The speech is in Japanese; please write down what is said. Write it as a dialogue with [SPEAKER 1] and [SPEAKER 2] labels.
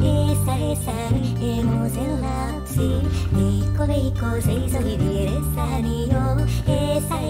[SPEAKER 1] esa, esa hemos en la sí, y con y con seis, hoy bien esa ni yo, esa,